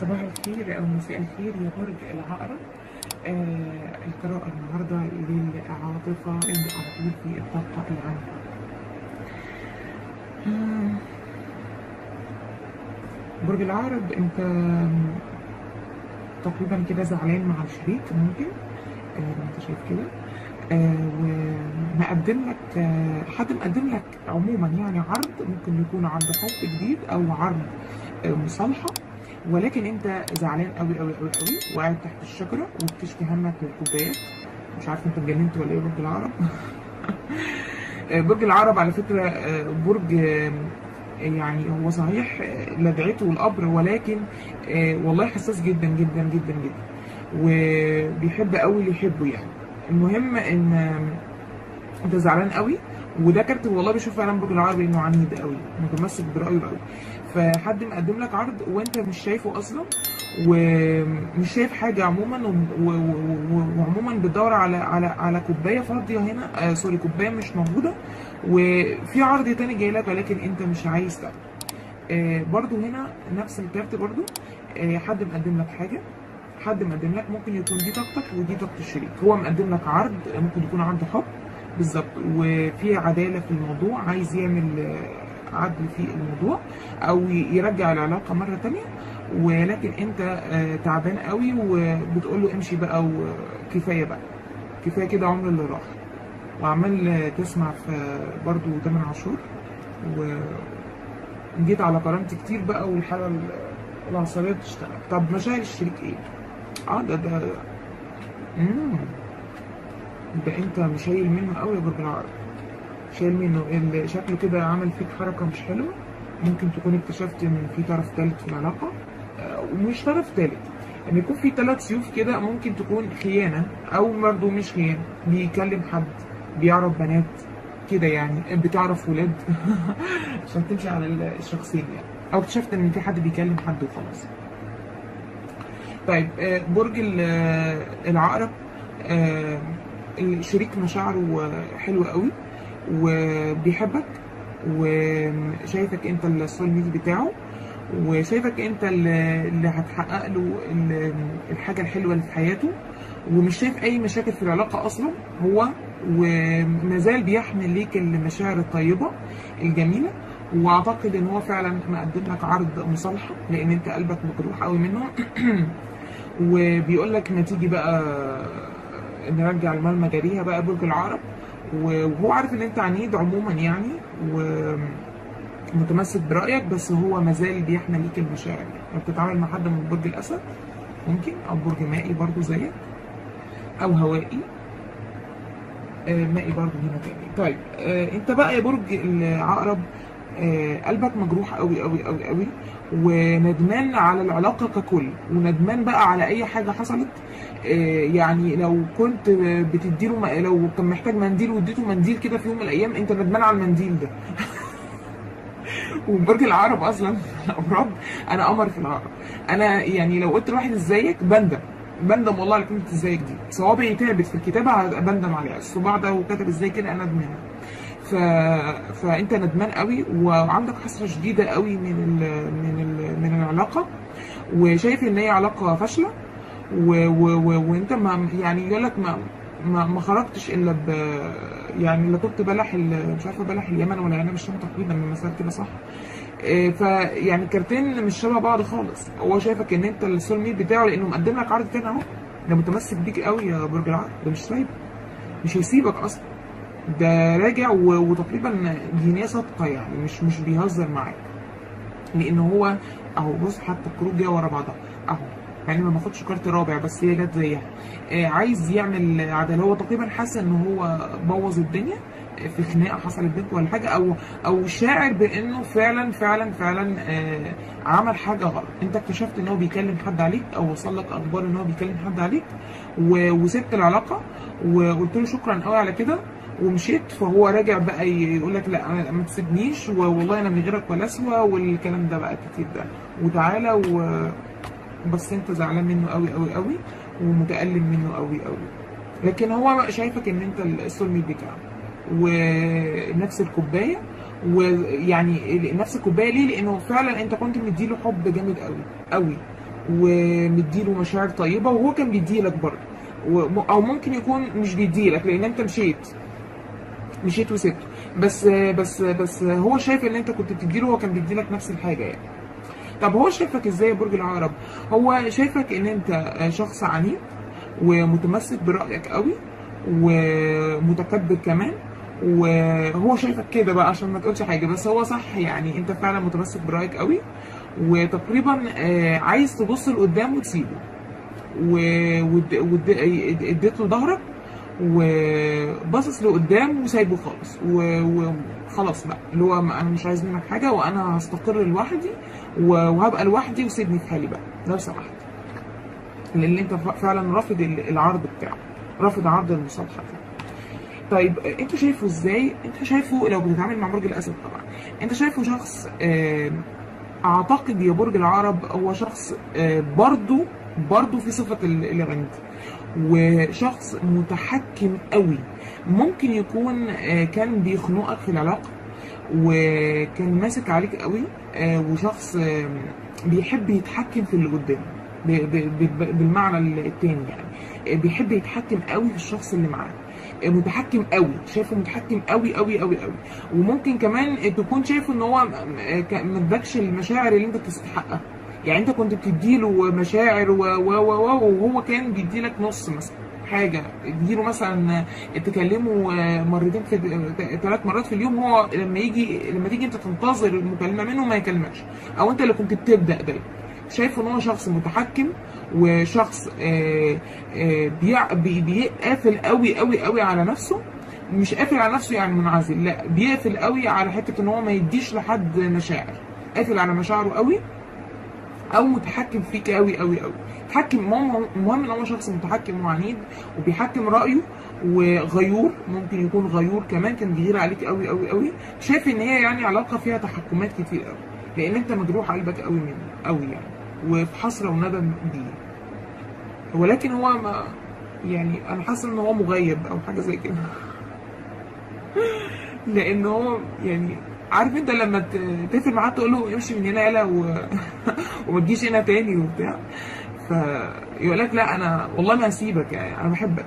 صباح الخير أو مساء الخير يا برج العقرب. آه القراءة النهاردة للعاطفة اللي على طول في الطاقة العامة. آه برج العقرب أنت تقريبا كده زعلان مع الشريك ممكن؟ آه لو أنت شايف كده. آه ومقدم لك آه حد مقدم لك عموما يعني عرض ممكن يكون عرض حب جديد أو عرض آه مصالحة. ولكن انت زعلان قوي قوي قوي قوي وقاعد تحت الشجرة وبتشكي همك للكوبايات مش عارف انت اتجننت ولا إيه برج العقرب برج العقرب على فكرة برج يعني هو صحيح لدعته القبر ولكن والله حساس جدا جدا جدا جدا. وبيحب قوي اللي يحبه يعني. المهم ان انت زعلان قوي وده كارت والله بشوف فعلا برج العقرب انه عنيد قوي متمسك برأيه قوي. فحد مقدم لك عرض وانت مش شايفه أصلا ومش شايف حاجة عموما وعموما بتدور على على على كوباية فاضية هنا. آه سوري كوباية مش موجودة. وفي عرض تاني جاي لك ولكن انت مش عايز تاخده آه برضو هنا نفس الكارت برضو. آه حد مقدم لك حاجة؟ حد مقدم لك؟ ممكن يكون دي طاقتك ودي طاقة الشريك. هو مقدم لك عرض ممكن يكون عرض حب. بالظبط. وفي عدالة في الموضوع. عايز يعمل عدل في الموضوع أو يرجع العلاقة مرة تانية. ولكن أنت تعبان قوي وبتقول له امشي بقى وكفاية بقى. كفاية كده عمر اللي راح. وعمال تسمع في برضو تامر عاشور. وجيت على كرامتي كتير بقى والحالة العصبية بتشتغل. طب مشاعر الشريك إيه؟ آه ده ده امم ده أنت مشايل منه قوي يا برج العقرب شايل منه اللي شكله كده عمل فيك حركة مش حلوة. ممكن تكون اكتشفت إن في طرف ثالث في العلاقة. ومش طرف ثالث ان يكون في ثلاث سيوف كده ممكن تكون خيانة أو برضه مش خيانة. بيكلم حد بيعرف بنات كده يعني. بتعرف ولاد. عشان تمشي على الشخصين يعني. أو اكتشفت إن في حد بيكلم حد وخلاص. طيب برج العقرب. الشريك مشاعره حلوة قوي. وبيحبك وشايفك انت السول ميت بتاعه وشايفك انت اللي هتحقق له الحاجة الحلوة اللي في حياته ومش شايف أي مشاكل في العلاقة أصلا هو ومازال بيحمل ليك المشاعر الطيبة الجميلة وأعتقد إن هو فعلا مقدم لك عرض مصالحة لأن أنت قلبك مجروح قوي منه. وبيقول لك ما تيجي بقى نرجع المال مجاريها بقى برج العقرب. وهو عارف إن أنت عنيد عموما يعني ومتمسك برأيك بس هو مازال بيحمل ليك المشاعر. لو بتتعامل مع حد من برج الأسد؟ ممكن. أو برج مائي برضو زيك. أو هوائي. آه مائي برضو هنا تاني. طيب آه أنت بقى يا برج العقرب قلبك مجروح قوي قوي قوي قوي وندمان على العلاقة ككل وندمان بقى على أي حاجة حصلت. يعني لو كنت بتديله لو كان محتاج منديل واديته منديل كده في يوم من الأيام أنت ندمان على المنديل ده. وبرج العقرب أصلا الامراض أنا قمر في العقرب. أنا يعني لو قلت لواحد إزيك بندم. بندم والله على كلمة إزيك دي. صوابعي تعبت في الكتابة بندم عليها. الصباع ده وكتب إزاي كده أنا ندمان ف... فأنت ندمان قوي وعندك حسره شديده قوي من ال... من ال... من العلاقة وشايف إن هي علاقة فاشلة و... و... و... وأنت ما يعني يقول لك ما ما, ما خرجتش إلا ب يعني الا كنت بلح ال... مش عارفة بلح اليمن ولا أنا مش تقريبا المثال كده صح. إيه فيعني كارتين مش شبه بعض خالص. هو شايفك إن أنت السول ميت بتاعه لأنه مقدم لك عرض تاني أهو. ده متمسك بيك قوي يا برج العقرب ده مش سايبك. مش هيسيبك أصلا. ده راجع. وتقريبا جنيه صادقة يعني مش مش بيهزر معاك. لأن هو أهو بص حتى الكروت جاية ورا بعضها. أهو يعني ما باخدش كارت رابع بس هي جت زيها. آه عايز يعمل عدالة. هو تقريبا حاسس إن هو بوظ الدنيا في خناقة حصلت بينكم ولا حاجة أو أو شاعر بإنه فعلا فعلا فعلا آه عمل حاجة غلط. أنت اكتشفت إن هو بيكلم حد عليك أو وصل لك أخبار إن هو بيكلم حد عليك وسبت العلاقة وقلت له شكرا قوي على كده. ومشيت فهو راجع بقى يقول لك لا ما تسيبنيش والله أنا من غيرك ولا اسوى والكلام ده بقى كتير ده. وتعالى و بس أنت زعلان منه قوي قوي قوي ومتألم منه قوي قوي لكن هو شايفك إن أنت السول ميت بتاعه. ونفس الكوباية ويعني نفس الكوباية ليه؟ لأنه فعلا أنت كنت مديله حب جامد قوي قوي ومديله مشاعر طيبة وهو كان بيديلك برضه. أو ممكن يكون مش بيديلك لأن أنت مشيت. مشيت وسبته بس بس بس هو شايف ان انت كنت بتديله وهو كان بيديلك نفس الحاجة يعني. طب هو شايفك إزاي يا برج العقرب هو شايفك ان انت شخص عنيد ومتمسك برأيك قوي ومتكبر كمان وهو شايفك كده بقى عشان ما تقولش حاجة. بس هو صح يعني انت فعلا متمسك برأيك قوي وتقريبا آه، عايز تبص لقدام وتسيبه. واديت له ظهرك وباصص لقدام وسايبه خالص. وخلاص بقى. اللي هو أنا مش عايز منك حاجة وأنا هستقر لوحدي وهبقى لوحدي وسيبني في حالي بقى. لو سمحت. لأن أنت فعلا رافض ال- العرض بتاعه. رافض عرض المصالحة دي. طيب أنت شايفه إزاي؟ أنت شايفه لو بتتعامل مع برج الأسد طبعا. أنت شايفه شخص أعتقد يا برج العرب هو شخص آه، برضو برضو في صفة ال- العند وشخص متحكم قوي. ممكن يكون آه، كان بيخنقك في العلاقة وكان ماسك عليك قوي آه، وشخص بيحب يتحكم في اللي قدامه بالمعنى التاني يعني. آه، بيحب يتحكم قوي في الشخص اللي معاه. متحكم قوي شايفه متحكم قوي قوي قوي قوي. وممكن كمان تكون شايفه إن هو ما ادكش المشاعر اللي أنت تستحقها. يعني انت كنت بتديله مشاعر و و و وهو كان بيديلك نص مثلا حاجة تديله مثلا تكلمه مرتين في ثلاث مرات في اليوم هو لما يجي لما تيجي انت تنتظر المكالمة منه ما يكلمكش. أو انت اللي كنت بتبدأ دايما شايفه ان هو شخص متحكم وشخص آه، آه، بيع- بي- بيقافل قوي قوي قوي على نفسه. مش قافل على نفسه يعني منعزل لا بيقفل قوي على حتة ان هو ما يديش لحد مشاعر. قافل على مشاعره قوي أو متحكم فيك قوي قوي قوي متحكم المهم إن هو شخص متحكم وعنيد وبيحكم رأيه وغيور ممكن يكون غيور كمان كان بيغير عليك قوي قوي قوي شايف إن هي يعني علاقة فيها تحكمات كتير قوي لأن أنت مجروح قلبك قوي منه قوي يعني. وفي حسرة وندم بيه. ولكن هو ما يعني أنا حاسة إن هو مغيب أو حاجة زي كده. لأن هو يعني عارف انت لما تقفل معاه تقول له امشي من هنا يلا و... وما تجيش هنا تاني وبتاع. فيقول لك لا أنا والله ما هسيبك يعني أنا بحبك.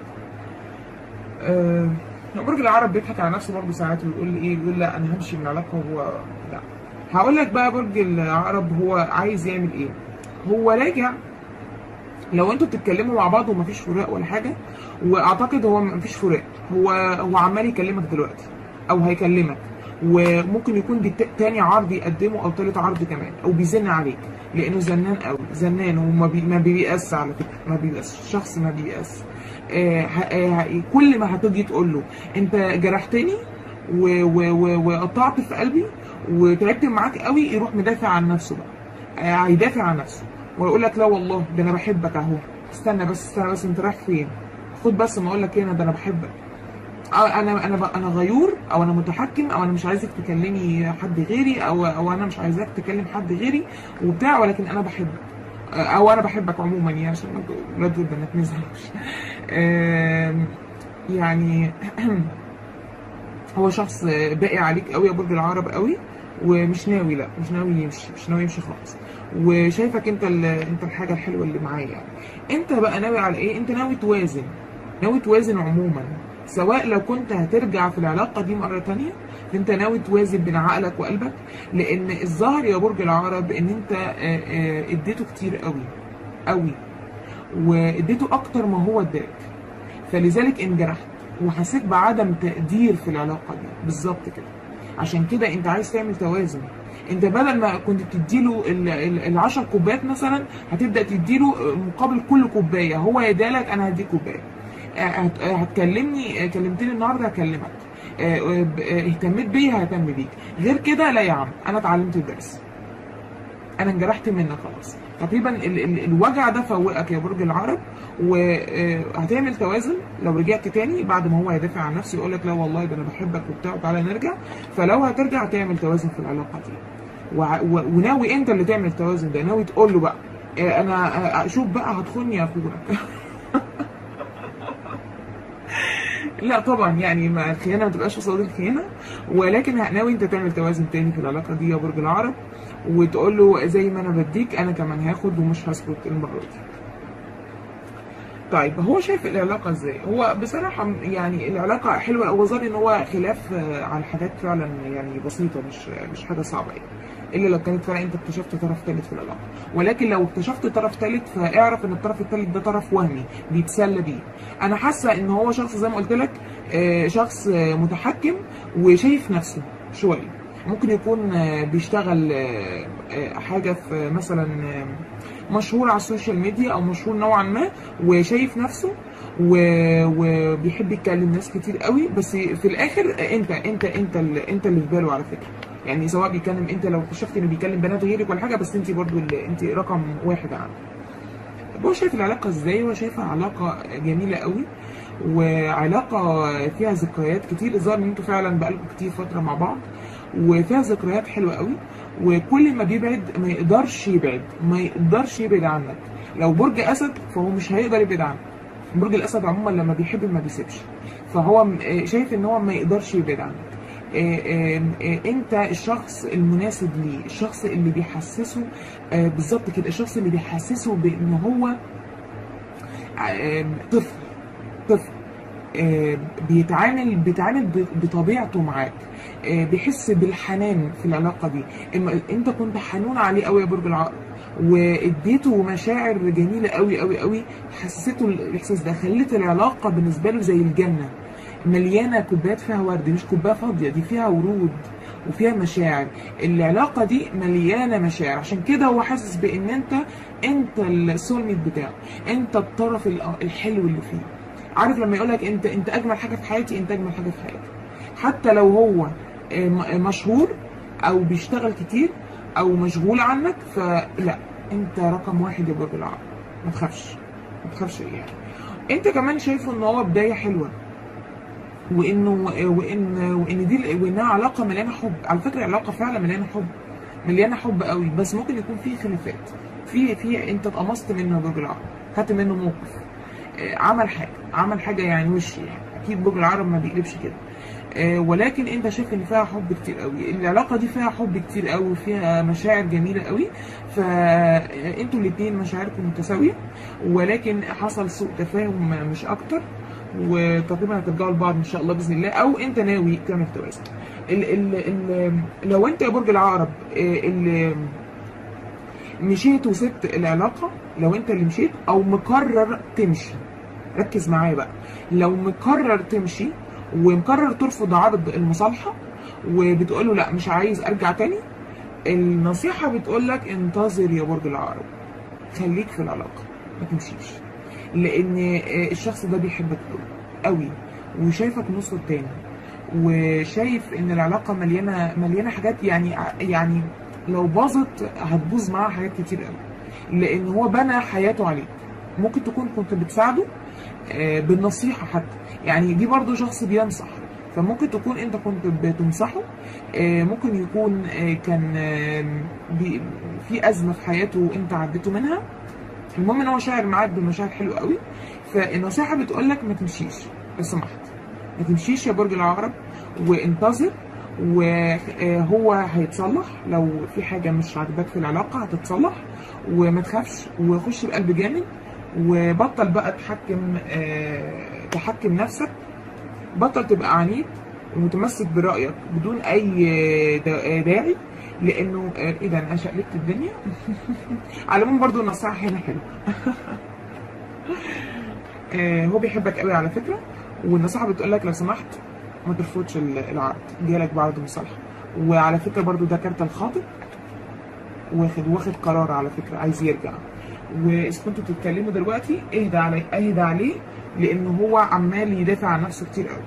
أه... برج العرب بيضحك على نفسه برضه ساعات ويقول إيه يقول لا أنا همشي من العلاقه وهو لا. هقول لك بقى برج العقرب هو عايز يعمل إيه. هو راجع لو أنتوا بتتكلموا مع بعض ومفيش فراق ولا حاجة وأعتقد هو مفيش فراق هو هو عمال يكلمك دلوقتي أو هيكلمك. وممكن يكون دي تاني عرض يقدمه أو تالت عرض كمان أو بيزن عليك لأنه زنان قوي زنان وما بي ما بييأس على فكرة ما بييأس شخص ما بييأس آه آه كل ما هتيجي تقول له أنت جرحتني وقطعت في قلبي وتعبت معاك قوي يروح مدافع عن نفسه بقى. آه هيدافع عن نفسه ويقول لك لا والله ده أنا بحبك أهو. استنى بس استنى بس أنت رايح فين؟ خد بس ما أقول لك هنا ده أنا بحبك. آه، أنا أنا أنا غيور أو أنا متحكم أو أنا مش عايزك تكلمي حد غيري أو أو أنا مش عايزاك تكلم حد غيري وبتاع ولكن أنا بحبك أو أنا بحبك عموما يعني عشان ما ولاد والبنات ما يزعلوش يعني هو شخص باقي عليك قوي يا برج العرب قوي ومش ناوي لا مش ناوي يمشي مش ناوي يمشي خالص. وشايفك أنت أنت الحاجة الحلوة اللي معايا. يعني أنت بقى ناوي على إيه؟ أنت ناوي توازن ناوي توازن عموما. سواء لو كنت هترجع في العلاقة دي مرة تانية انت ناوي توازن بين عقلك وقلبك لأن الظاهر يا برج العرب إن انت آه، آه، اديته كتير قوي قوي واديته أكتر ما هو اداك. فلذلك انجرحت وحسيت بعدم تقدير في العلاقة دي. بالظبط كده. عشان كده انت عايز تعمل توازن. انت بدل ما كنت بتديله ال- ال- العشر كوبايات مثلا هتبدأ تديله مقابل كل كوباية. هو يدالك أنا هديك كوباية. آه، آه، هتكلمني آه، كلمتني النهارده هكلمك. آه، آه، آه، اهتميت بيا ههتم بيك. غير كده لا يا عم أنا اتعلمت الدرس. أنا انجرحت منك خلاص. تقريبا ال ال الوجع ده فوقك يا برج العرب وهتعمل توازن. لو رجعت تاني بعد ما هو هيدافع عن نفسه يقول لك لا والله ده أنا بحبك وبتاع وتعالى نرجع. فلو هترجع تعمل توازن في العلاقة دي. وناوي أنت اللي تعمل التوازن ده. ناوي تقول له بقى آه، أنا آه، شوف بقى هتخوني يا اخويا لا طبعا يعني ما الخيانة ما تبقاش قصاد الخيانة ولكن ناوي أنت تعمل توازن تاني في العلاقة دي يا برج العرب وتقول له زي ما أنا بديك أنا كمان هاخد ومش هسكت المرة دي. طيب هو شايف العلاقة إزاي؟ هو بصراحة يعني العلاقة حلوة هو إن هو خلاف آه، على حاجات فعلا يعني بسيطة مش مش حاجة صعبة يعني. إلا لو كانت فعلا أنت اكتشفت طرف ثالث في العلاقة. ولكن لو اكتشفت طرف ثالث فاعرف إن الطرف الثالث ده طرف وهمي بيتسلى بيه. أنا حاسة إن هو شخص زي ما قلت لك آه، شخص متحكم وشايف نفسه شوية. ممكن يكون آه، بيشتغل آه، حاجة في مثلا مشهور على السوشيال ميديا أو مشهور نوعا ما وشايف نفسه وبيحب يتكلم ناس كتير قوي. بس في الآخر أنت أنت أنت أنت اللي في باله على فكرة. يعني سواء بيكلم انت لو اكتشفت انه بيكلم بنات غيرك ولا حاجة بس انت برضو انت رقم واحد عنده هو شايف العلاقة إزاي؟ هو شايفها علاقة جميلة قوي وعلاقة فيها ذكريات كتير. الظاهر ان أنتوا فعلا بقالكم كتير فترة مع بعض وفيها ذكريات حلوة قوي. وكل ما بيبعد ما يقدرش يبعد ما يقدرش يبعد عنك. لو برج أسد فهو مش هيقدر يبعد عنك. برج الأسد عموما لما بيحب ما بيسيبش. فهو شايف إن هو ما يقدرش يبعد عنك. انت الشخص المناسب ليه؟ الشخص اللي بيحسسه آه، بالظبط كده الشخص اللي بيحسسه بإن هو آه، طفل طفل آه، بيتعامل بيتعامل بطبيعته معاك آه، بيحس بالحنان في العلاقة دي. أنت كنت حنون عليه قوي يا برج العقرب وإديته مشاعر جميلة قوي قوي قوي حسسته الإحساس ده خلت العلاقة بالنسبة له زي الجنة. مليانة كوبايات فيها ورد مش كوبايه فاضية دي فيها ورود وفيها مشاعر. العلاقة دي مليانة مشاعر. عشان كده هو حاسس بإن أنت أنت السول ميت بتاعه أنت الطرف ال- الحلو اللي فيه. عارف لما يقولك أنت أنت أجمل حاجة في حياتي أنت أجمل حاجة في حياتي. حتى لو هو آه، م- مشهور أو بيشتغل كتير أو مشغول عنك فلا أنت رقم واحد يا برج العقرب ما تخافش ما تخافش يعني. أنت كمان شايفه إن هو بداية حلوة. وإنه وإن وإن دي وإنها علاقة مليانة حب. على فكرة العلاقة فعلا مليانة حب مليانة حب قوي. بس ممكن يكون في خلافات. في في أنت اتقمصت منه برج العقرب خدت منه موقف. آه، عمل حاجة. عمل حاجة يعني وش يعني. أكيد برج العقرب ما بيقلبش كده. آه، ولكن أنت شايف إن فيها حب كتير قوي. العلاقة دي فيها حب كتير قوي وفيها مشاعر جميلة قوي. فانتوا الاثنين مشاعركم متساوية. ولكن حصل سوء تفاهم مش أكتر. وتقريبا هترجعوا لبعض إن شاء الله بإذن الله. أو أنت ناوي تعمل توازن ال ال ال لو أنت يا برج العقرب آه، اللي مشيت وسبت العلاقة لو أنت اللي مشيت أو مقرر تمشي. ركز معايا بقى. لو مقرر تمشي ومقرر ترفض عرض المصالحة وبتقول له لا مش عايز أرجع تاني النصيحة بتقول لك انتظر يا برج العقرب. خليك في العلاقة ما تمشيش. لأن آه، الشخص ده بيحبك قوي وشايفك نصه التاني وشايف إن العلاقة مليانة مليانة حاجات يعني يعني لو باظت هتبوظ معاها حاجات كتير قوي. لأن هو بنى حياته عليك ممكن تكون كنت بتساعده آه، بالنصيحة حتى. يعني دي برضو شخص بينصح. فممكن تكون أنت كنت بتنصحه آه، ممكن يكون كان في أزمة في حياته وانت عديته منها المهم إن هو شاعر معاك بمشاعر حلوة قوي فالنصيحه بتقول لك ما تمشيش. لو سمحت ما تمشيش يا برج العقرب وانتظر وهو هيتصلح. لو في حاجة مش عاجباك في العلاقة هتتصلح وما تخافش وخش بقلب جامد وبطل بقى تحكم آه، تحكم نفسك. بطل تبقى عنيد ومتمسك برأيك بدون دا- داعي. لأنه آه، إيه ده أنا شقلبت الدنيا. على العموم برضو النصيحة هنا حلوة. آه، هو بيحبك قوي على فكرة والنصيحة بتقول لك لو سمحت ما ترفضش ال- العرض جالك بعد مصالحة وعلى فكرة برضو ده كارت الخاطب واخد واخد قرار على فكرة عايز يرجع. وإذا كنتوا بتتكلموا دلوقتي اهدى عليه اهدى عليه لأن هو عمال يدافع عن نفسه كتير قوي.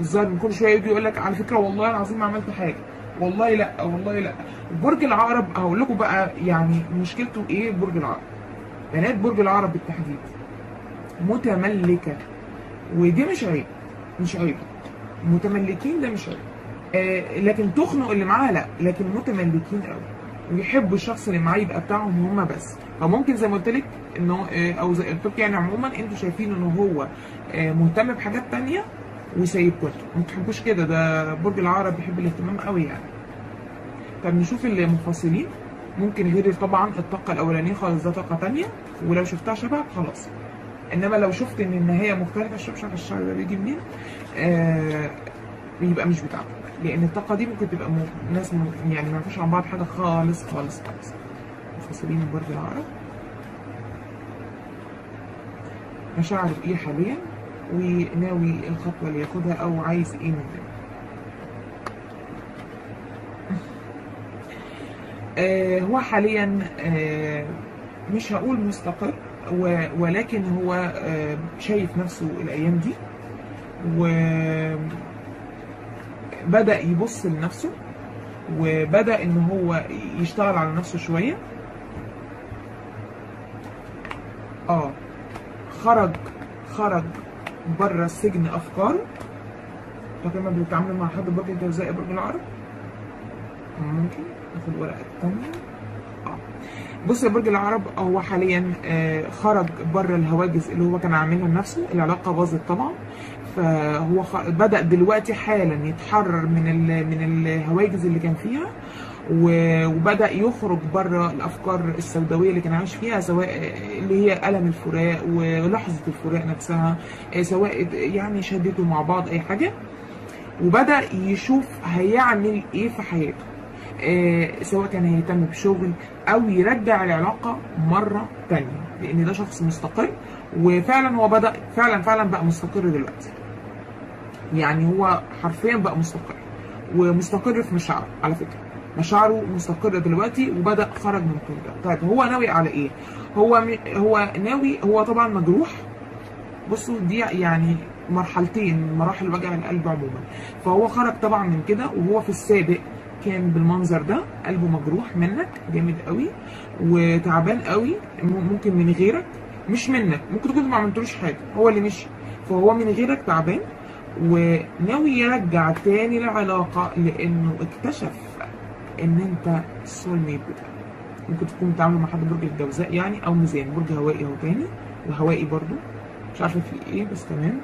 الظاهر من كل شوية يجي يقول لك على فكرة والله العظيم ما عملت حاجة. والله لا والله لا. برج العقرب هقول لكم بقى يعني مشكلته إيه برج العقرب. بنات برج العقرب بالتحديد متملكة ودي مش عيب مش عيب. متملكين ده مش عيب. آه لكن تخنق اللي معاها لا لكن متملكين قوي. ويحبوا الشخص اللي معاه يبقى بتاعهم هم بس. فممكن زي ما قلت لك إنه آه، أو زي قلت يعني عموما أنتوا شايفين ان هو آه، مهتم بحاجات تانية وسايبكم أنتوا ما تحبوش كده. ده برج العقرب بيحب الاهتمام قوي يعني. طب نشوف المفاصلين. ممكن غير طبعا الطاقة الأولانية خالص ده طاقة تانية. ولو شفتها شبهك خلاص. إنما لو شفت ان النهايه مختلفة شوف الشعر ده بيجي منين. آه يبقى مش بتاعتك لأن الطاقة دي ممكن تبقى. ناس. يعني ما فيش عن بعض حاجة خالص خالص خالص. منفصلين من برج العقرب مشاعره إيه حاليا؟ وناوي الخطوة اللي ياخدها أو عايز إيه من ده. آه هو حاليا آه مش هقول مستقر ولكن هو آه شايف نفسه الأيام دي وبدأ يبص لنفسه وبدأ إن هو يشتغل على نفسه شوية. آه خرج خرج بره سجن افكاره فاكر ما بيتعاملوا مع حد برج الجوزاء برج العقرب ممكن ناخد ورقة تانية؟ آه. بص يا برج العقرب هو حاليا آه، خرج بره الهواجس اللي هو كان عاملها لنفسه. العلاقة باظت طبعا. فهو خ... بدأ دلوقتي حالا يتحرر من ال... من الهواجس اللي كان فيها. و- وبدأ يخرج بره الأفكار السوداوية اللي كان عايش فيها سواء اللي هي ألم الفراق ولحظة الفراق نفسها سواء يعني شدته مع بعض أي حاجة. وبدأ يشوف هيعمل إيه في حياته. آه، سواء كان هيهتم بشغل أو يرجع العلاقة مرة تانية لأن ده شخص مستقر وفعلا هو بدأ فعلا فعلا بقى مستقر دلوقتي. يعني هو حرفيا بقى مستقر ومستقر في مشاعره على فكرة. مشاعره مستقرة دلوقتي وبدأ خرج من ده طيب هو ناوي على إيه؟ هو. هو ناوي هو طبعا مجروح. بصوا دي يعني مرحلتين مراحل وجع القلب عموما. فهو خرج طبعا من كده وهو في السابق كان بالمنظر ده. قلبه مجروح منك جامد قوي وتعبان قوي ممكن من غيرك. مش منك ممكن تكون ما عملتلوش حاجة هو اللي مشي. فهو من غيرك تعبان وناوي يرجع تاني العلاقه لأنه اكتشف إن أنت السول ميت ممكن تكون بتتعامل مع حد برج الجوزاء يعني أو ميزان. برج هوائي أهو تاني. وهوائي برضو. مش عارفة في إيه بس تمام.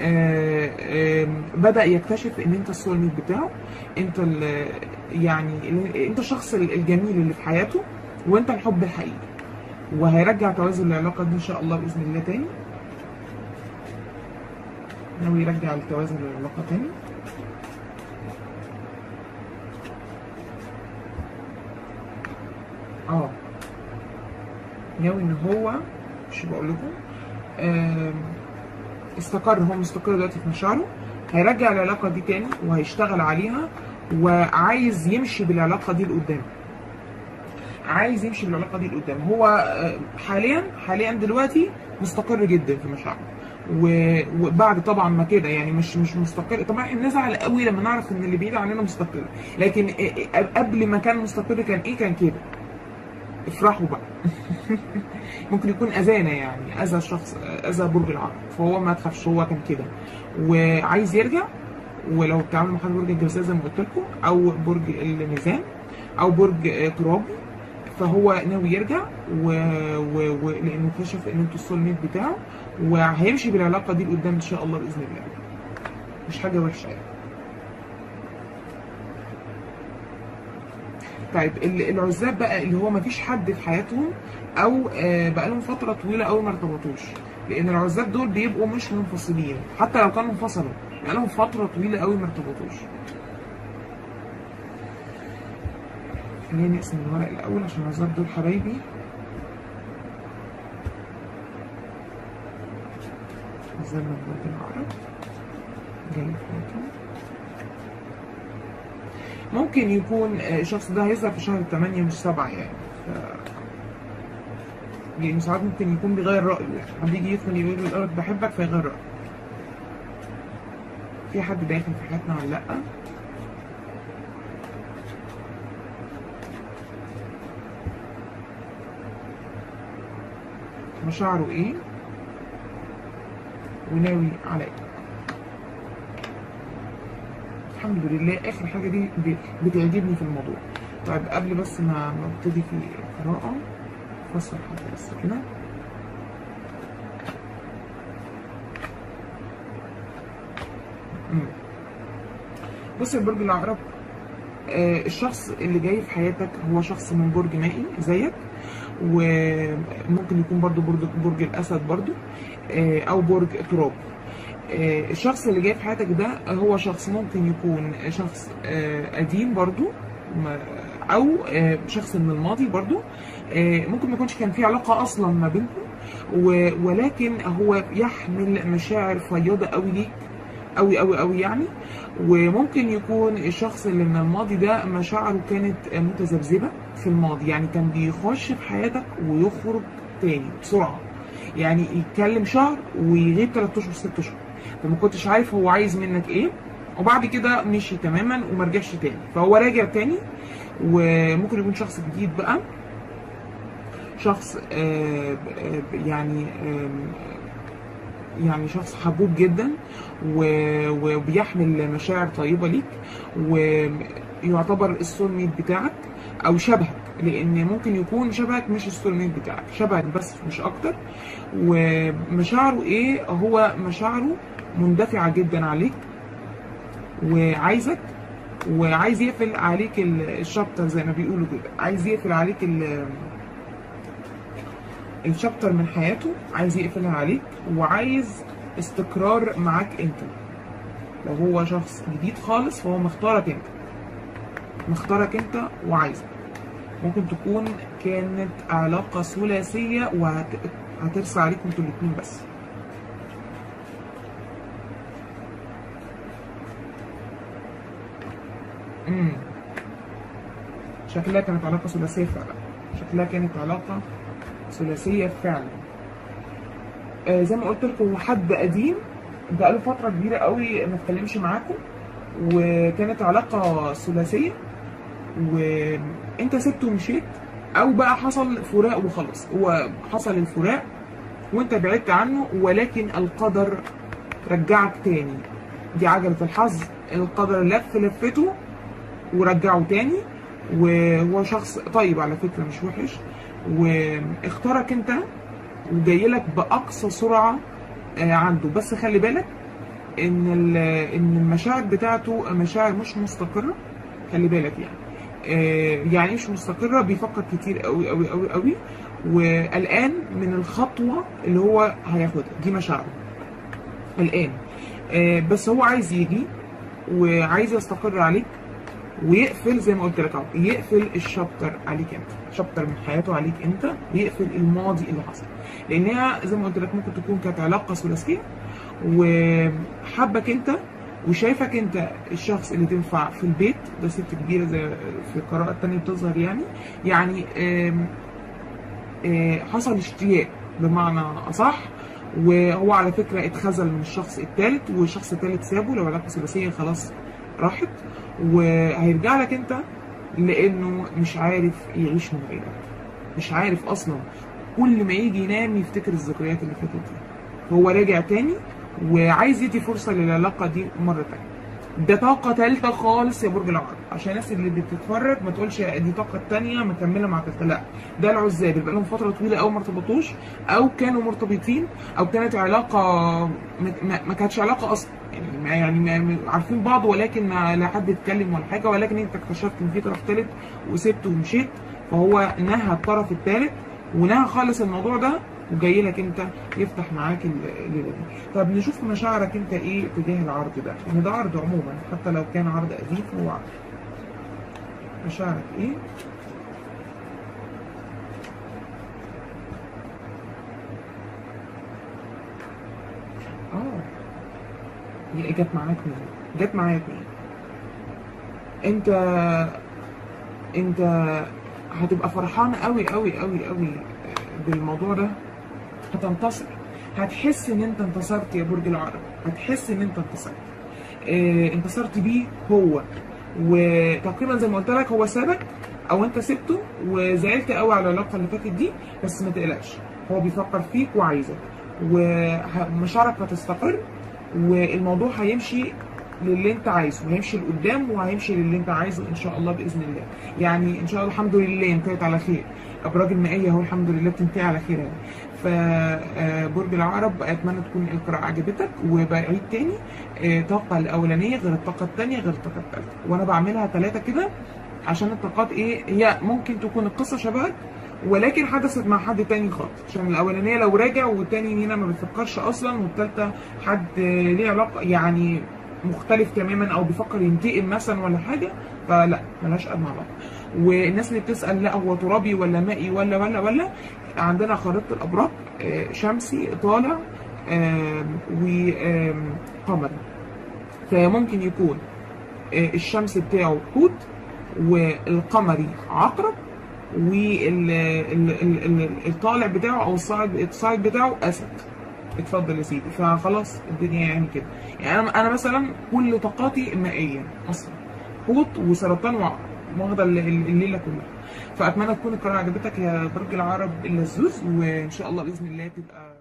آه آه بدأ يكتشف إن أنت السول ميت بتاعه. أنت يعني أنت الشخص ال- الجميل اللي في حياته وأنت الحب الحقيقي. وهيرجع توازن العلاقة دي إن شاء الله بإذن الله تاني. ناوي يرجع التوازن للعلاقه تاني؟ آه. ناوي إن هو مش بقول لكم؟ آم، استقر هو مستقر دلوقتي في مشاعره. هيرجع العلاقة دي تاني وهيشتغل عليها وعايز يمشي بالعلاقة دي لقدام. عايز يمشي بالعلاقة دي لقدام. هو آه، حاليا حاليا دلوقتي مستقر جدا في مشاعره. وبعد طبعا ما كده يعني مش مش مستقر. طبعا إحنا بنزعل قوي لما نعرف إن اللي بعيد عننا مستقر. لكن آه، آه، قبل ما كان مستقر كان إيه؟ كان كده. افرحوا بقى. ممكن يكون أذانا يعني أذى شخص أذى برج العقرب فهو ما تخافش هو كان كده. وعايز يرجع ولو بتعاملوا مع حد برج الجوزاء زي ما قلت لكم أو برج الميزان أو برج ترابي فهو ناوي يرجع و... و... و... لأنه اكتشف ان أنتوا السول ميت بتاعه وهيمشي بالعلاقة دي لقدام إن شاء الله بإذن الله. مش حاجة وحشة يعني. طيب ال- العزاب بقى اللي هو مفيش حد في حياتهم أو آه، بقالهم فترة طويلة قوي ما ارتبطوش. لأن العزاب دول بيبقوا مش منفصلين. حتى لو كانوا انفصلوا بقالهم فترة طويلة قوي ما ارتبطوش. خلينا نقسم الورق الأول عشان العزاب دول حبايبي. عزاب من برج العقرب جاي حياتهم ممكن يكون آه، الشخص ده هيظهر في شهر 8 مش 7 يعني. يعني ساعات ممكن يكون بيغير رأيه يعني. حد يجي يدخل يقول له الأرض بحبك فيغير رأيه. في حد داخل في حياتنا ولا لأ؟ مشاعره إيه؟ وناوي على إيه؟ الحمد لله آخر حاجة دي بتعجبني في الموضوع. طيب قبل بس ما ابتدي في القراءة فصل حاجة بس كده. بص برج العقرب آه، الشخص اللي جاي في حياتك هو شخص من برج مائي زيك وممكن يكون برضو برج برج الأسد برضو آه، أو برج تراب. الشخص اللي جاي في حياتك ده هو شخص ممكن يكون شخص آه، قديم برضو أو آه، شخص من الماضي برضو آه، ممكن ما يكونش كان في علاقة أصلا ما بينكم ولكن هو يحمل مشاعر فياضة قوي ليك قوي قوي قوي يعني وممكن يكون الشخص اللي من الماضي ده مشاعره كانت متذبذبة في الماضي يعني كان بيخش في حياتك ويخرج تاني بسرعة يعني يتكلم شهر ويغيب 3 أشهر 6 أشهر. فما كنتش عارف هو عايز منك إيه. وبعد كده مشي تماما وما رجعش تاني. فهو راجع تاني وممكن يكون شخص جديد بقى. شخص آه، آه، يعني يعني شخص حبوب جدا وبيحمل مشاعر طيبة ليك ويعتبر السول ميت بتاعك أو شبهك. لأن ممكن يكون شبهك مش السول بتاعك شبهك بس مش أكتر. ومشاعره إيه؟ هو مشاعره مندفعة جدا عليك وعايزك وعايز يقفل عليك ال- الشابتر زي ما بيقولوا كده. عايز يقفل عليك ال- الشابتر من حياته عايز يقفلها عليك وعايز استقرار معاك أنت. لو هو شخص جديد خالص فهو مختارك أنت. مختارك أنت وعايزك. ممكن تكون كانت علاقة ثلاثية وهترسى عليكم أنتوا الاتنين بس. امم شكلها كانت علاقة ثلاثية فعلا. شكلها كانت علاقة ثلاثية فعلا. آه زي ما قلت لكم هو حد قديم بقاله فترة كبيرة قوي ما اتكلمش معاكم وكانت علاقة ثلاثية. وانت سبته ومشيت أو بقى حصل فراق وخلص هو حصل الفراق وانت بعدت عنه ولكن القدر رجعك تاني. دي عجلة الحظ القدر لف لفته ورجعه تاني. وهو شخص طيب على فكرة مش وحش. واختارك انت وجاي لك بأقصى سرعة آه، عنده. بس خلي بالك إن إن المشاعر بتاعته مشاعر مش مستقرة. خلي بالك يعني. يعني مش مستقرة بيفكر كتير قوي قوي قوي قوي. وقلقان من الخطوة اللي هو هياخدها. دي مشاعره. قلقان آه، بس هو عايز يجي وعايز يستقر عليك ويقفل زي ما قلت لك أهو. يقفل الشابتر عليك انت شابتر من حياته عليك انت ويقفل الماضي اللي حصل. لانها زي ما قلت لك ممكن تكون كانت علاقة ثلاثية وحبك إنت وشايفك انت الشخص اللي تنفع في البيت ده ست كبيرة زي في القراءة التانية بتظهر يعني. يعني آه، حصل اشتياق بمعنى أصح وهو على فكرة اتخذل من الشخص الثالث والشخص الثالث سابه لو علاقه ثلاثية خلاص راحت. وهيرجع لك انت لأنه مش عارف يعيش من غيرك. مش عارف أصلا. كل ما يجي ينام يفتكر الذكريات اللي فاتت دي. هو راجع تاني وعايز يدي فرصة للعلاقة دي مرة تانية. ده طاقة تالتة خالص يا برج العقرب عشان الناس اللي بتتفرج ما تقولش دي طاقة تانية مكملة مع تالتة. لا ده العزاب بيبقى لهم فترة طويلة أوي ما ارتبطوش أو كانوا مرتبطين أو كانت علاقة ما, كانتش علاقة أصلا. يعني يعني عارفين بعض ولكن ما لا حد اتكلم ولا حاجة ولكن أنت اكتشفت إن في طرف تالت وسبته ومشيت. فهو نهى الطرف التالت ونهى خالص الموضوع ده. وجاي لك انت يفتح معاك ال- الليلة دي طب نشوف مشاعرك انت إيه تجاه العرض ده؟ ان ده عرض عموما حتى لو كان عرض قديم فهو عرض مشاعرك إيه؟ آه هي جت معاك مين جت معاك مين انت انت هتبقى فرحان قوي قوي قوي قوي بالموضوع ده؟ هتنتصر. هتحس إن أنت انتصرت يا برج العقرب هتحس إن أنت انتصرت. آه انتصرت بيه هو. وتقريبا زي ما قلت لك هو سابك أو أنت سبته وزعلت قوي على العلاقة اللي فاتت دي بس ما تقلقش. هو بيفكر فيك وعايزك. ومشاعرك هتستقر والموضوع هيمشي للي أنت عايزه. هيمشي لقدام وهيمشي للي أنت عايزه إن شاء الله بإذن الله. يعني إن شاء الله الحمد لله انتهت على خير. الابراج المائية أهو الحمد لله بتنتهي على خير يعني. فبرج العقرب أتمنى تكون القراءة عجبتك وبعيد تاني آه، الطاقه الأولانية غير الطاقة الثانية غير الطاقة الثالثه وأنا بعملها ثلاثة كده عشان الطاقات إيه هي ممكن تكون القصة شبهك ولكن حدثت مع حد تاني خالص. عشان الأولانية لو راجع والتاني هنا ما بيفكرش أصلا والتالتة حد آه، ليه علاقة يعني مختلف تماما أو بيفكر ينتقم مثلا ولا حاجة فلا ملهاش ادنى علاقة. والناس اللي بتسأل لا هو ترابي ولا مائي ولا ولا ولا عندنا خريطة الأبراج آه، شمسي طالع وقمري فممكن يكون آه، الشمس بتاعه حوت والقمري عقرب والطالع بتاعه أو الصاعد الصاعد بتاعه أسد. اتفضل يا سيدي. فخلاص الدنيا يعني كده. يعني أنا أنا مثلا كل طاقاتي مائية أصلا. حوت وسرطان وعقرب واخدة الل- الليلة كلها. فأتمنى تكون القراءه عجبتك يا برج العرب اللزوز وإن شاء الله بإذن الله تبقى